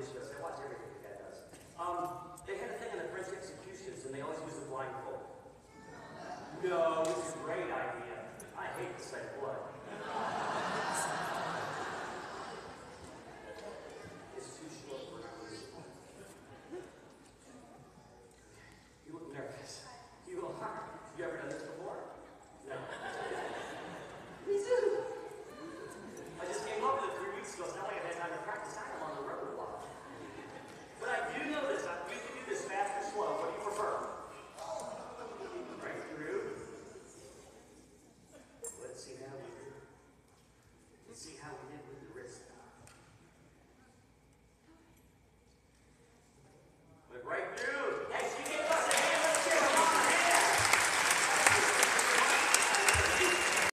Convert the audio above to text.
Israel, so watch everything that guy does. Um, they had a thing in the French executions, and they always use a blindfold. No, this is a great idea. I hate the sight of blood. it's too short for a You look nervous. You go, huh? You ever done this